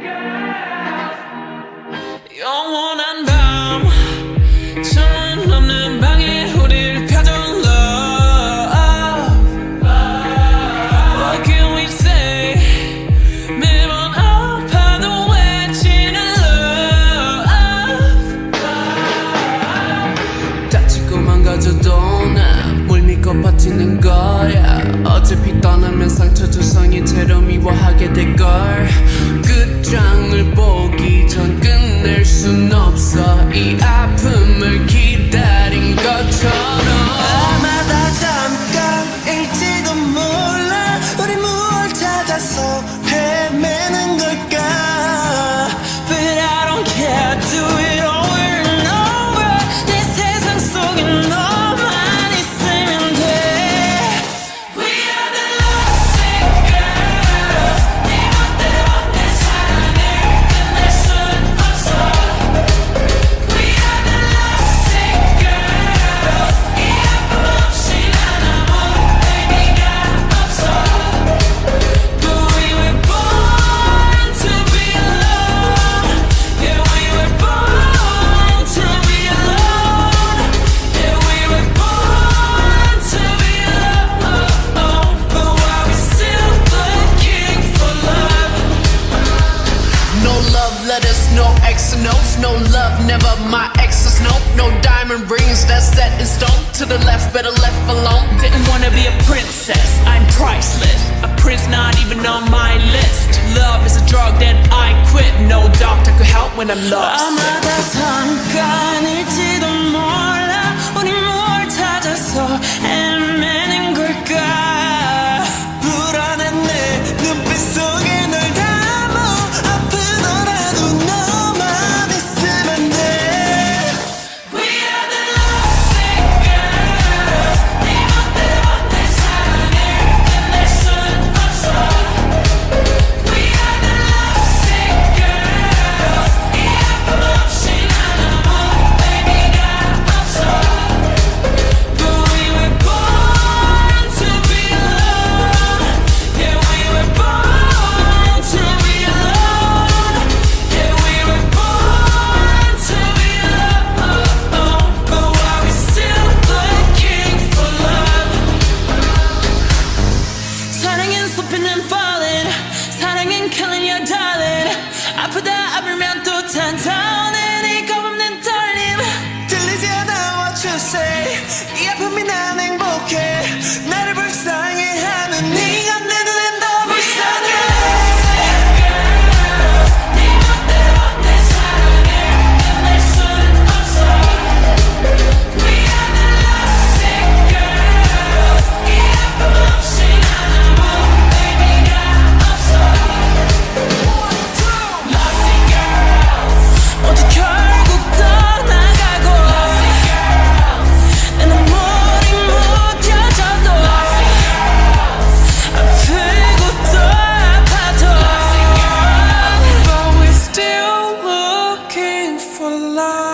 Girls. 걸 끝장을 보기 전 끝낼 순 없어 이 아. notes, no love, never my exes, nope. No diamond rings, that's set in stone. To the left, better left alone. Didn't wanna be a princess, I'm priceless. A prince not even on my list. Love is a drug that I quit. No doctor could help when I'm lost. I'm out of time killing your darling. I put that up around through ten. for love.